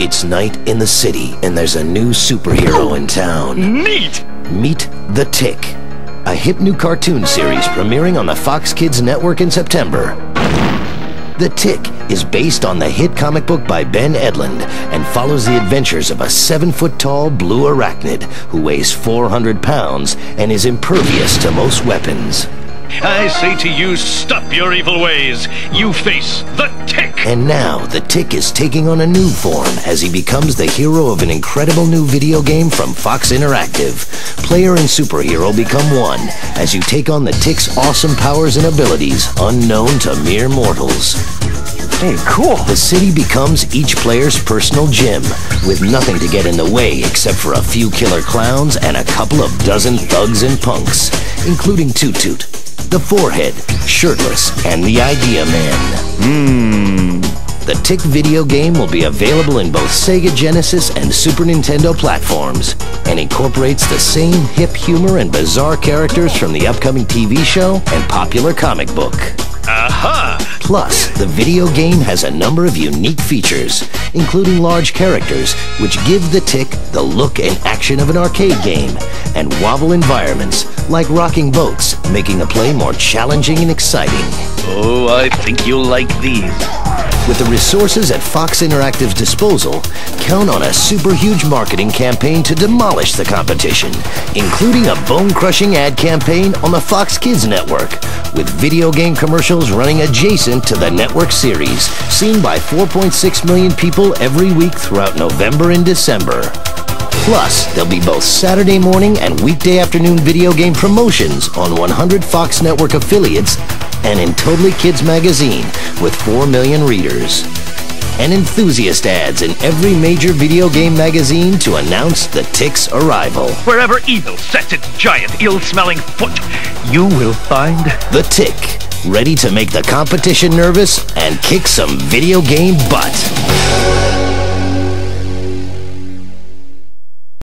It's night in the city, and there's a new superhero in town. Neat! Meet The Tick, a hip new cartoon series premiering on the Fox Kids network in September. The Tick is based on the hit comic book by Ben Edlund and follows the adventures of a seven foot tall blue arachnid who weighs 400 pounds and is impervious to most weapons. I say to you, stop your evil ways. You face the Tick! And now, the Tick is taking on a new form as he becomes the hero of an incredible new video game from Fox Interactive. Player and superhero become one as you take on the Tick's awesome powers and abilities unknown to mere mortals. Hey, cool. The city becomes each player's personal gym, with nothing to get in the way except for a few killer clowns and a couple of dozen thugs and punks, including Toot Toot, the Forehead, Shirtless, and the Idea Man. Hmm. The Tick video game will be available in both Sega Genesis and Super Nintendo platforms and incorporates the same hip humor and bizarre characters from the upcoming TV show and popular comic book. Aha! Plus, the video game has a number of unique features, including large characters, which give the Tick the look and action of an arcade game, and wobble environments, like rocking boats, making the play more challenging and exciting. Oh, I think you'll like these. With the resources at Fox Interactive's disposal, count on a super huge marketing campaign to demolish the competition, including a bone-crushing ad campaign on the Fox Kids network, with video game commercials running adjacent to the network series, seen by 4.6 million people every week throughout November and December. Plus, there'll be both Saturday morning and weekday afternoon video game promotions on 100 Fox Network affiliates and in Totally Kids magazine with 4 million readers. And enthusiast ads in every major video game magazine to announce the Tick's arrival. Wherever evil sets its giant, ill-smelling foot, you will find... The Tick, ready to make the competition nervous and kick some video game butt.